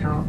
时，